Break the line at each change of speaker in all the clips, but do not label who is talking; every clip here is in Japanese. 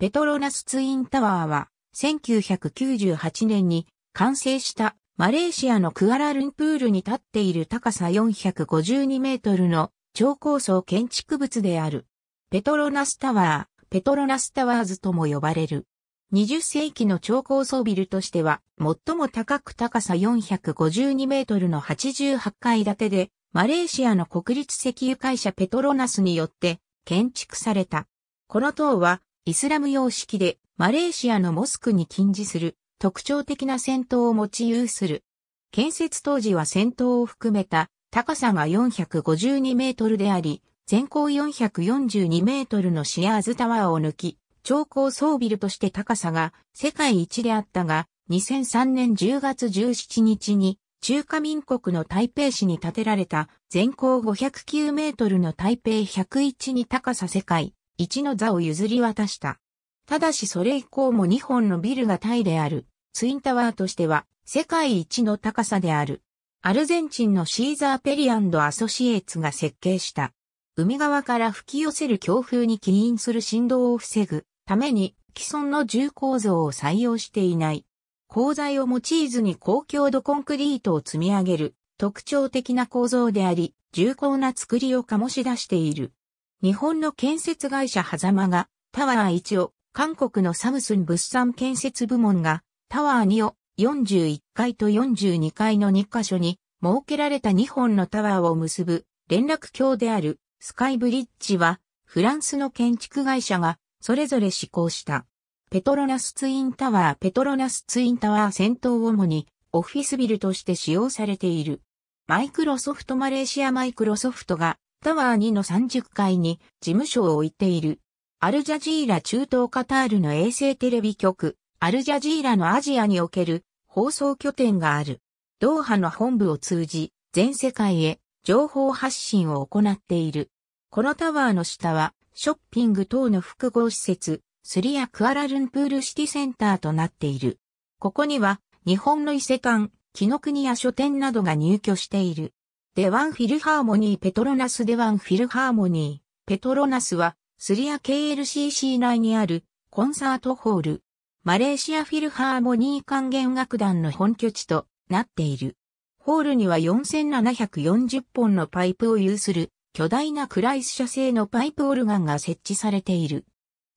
ペトロナスツインタワーは1998年に完成したマレーシアのクアラルンプールに立っている高さ452メートルの超高層建築物である。ペトロナスタワー、ペトロナスタワーズとも呼ばれる。20世紀の超高層ビルとしては、最も高く高さ452メートルの88階建てで、マレーシアの国立石油会社ペトロナスによって建築された。この塔は、イスラム様式で、マレーシアのモスクに近似する特徴的な先頭を持ち有する。建設当時は先頭を含めた高さが452メートルであり、全高442メートルのシアーズタワーを抜き、超高層ビルとして高さが世界一であったが、2003年10月17日に中華民国の台北市に建てられた全高509メートルの台北101に高さ世界一の座を譲り渡した。ただしそれ以降も2本のビルがタイであるツインタワーとしては世界一の高さである。アルゼンチンのシーザーペリアンドアソシエイツが設計した海側から吹き寄せる強風に起因する振動を防ぐために既存の重構造を採用していない。鋼材を用いずに高強度コンクリートを積み上げる特徴的な構造であり、重厚な作りを醸し出している。日本の建設会社狭間がタワー1を、韓国のサムスン物産建設部門がタワー2を41階と42階の2カ所に設けられた2本のタワーを結ぶ連絡橋であるスカイブリッジはフランスの建築会社がそれぞれ施行した。ペトロナスツインタワーペトロナスツインタワー先頭主にオフィスビルとして使用されている。マイクロソフトマレーシアマイクロソフトがタワー2の30階に事務所を置いている。アルジャジーラ中東カタールの衛星テレビ局、アルジャジーラのアジアにおける放送拠点がある。ドーハの本部を通じ、全世界へ情報発信を行っている。このタワーの下はショッピング等の複合施設、スリアクアラルンプールシティセンターとなっている。ここには、日本の伊勢館、木の国や書店などが入居している。デワンフィルハーモニーペトロナスデワンフィルハーモニー。ペトロナスは、スリア KLCC 内にあるコンサートホール。マレーシアフィルハーモニー管弦楽団の本拠地となっている。ホールには4740本のパイプを有する巨大なクライス社製のパイプオルガンが設置されている。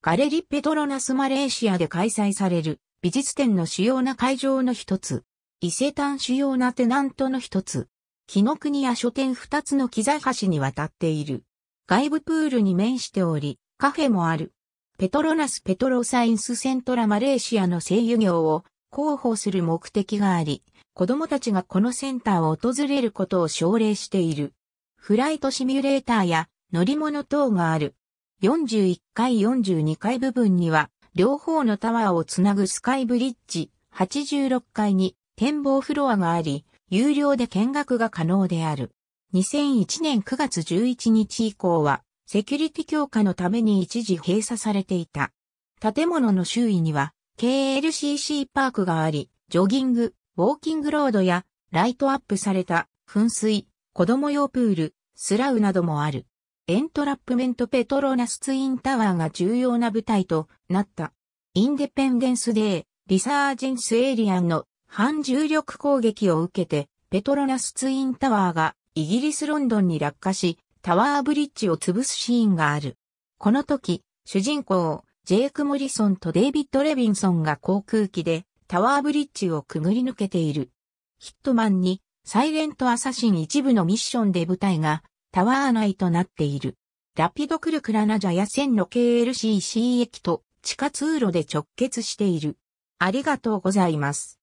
ガレリ・ペトロナス・マレーシアで開催される美術展の主要な会場の一つ。伊勢丹主要なテナントの一つ。木の国や書店二つの木座橋に渡っている。外部プールに面しており、カフェもある。ペトロナス・ペトロサインス・セントラ・マレーシアの声優業を広報する目的があり、子供たちがこのセンターを訪れることを奨励している。フライトシミュレーターや乗り物等がある。41階42階部分には、両方のタワーをつなぐスカイブリッジ、86階に展望フロアがあり、有料で見学が可能である。2001年9月11日以降は、セキュリティ強化のために一時閉鎖されていた。建物の周囲には、KLCC パークがあり、ジョギング、ウォーキングロードや、ライトアップされた、噴水、子供用プール、スラウなどもある。エントラップメントペトロナスツインタワーが重要な舞台となった。インデペンデンスデー、リサージェンスエイリアンの反重力攻撃を受けて、ペトロナスツインタワーがイギリスロンドンに落下し、タワーブリッジを潰すシーンがある。この時、主人公、ジェイク・モリソンとデイビッド・レビンソンが航空機でタワーブリッジをくぐり抜けている。ヒットマンにサイレントアサシン一部のミッションで舞台がタワー内となっている。ラピドクルクラナジャや線の KLCC 駅と地下通路で直結している。ありがとうございます。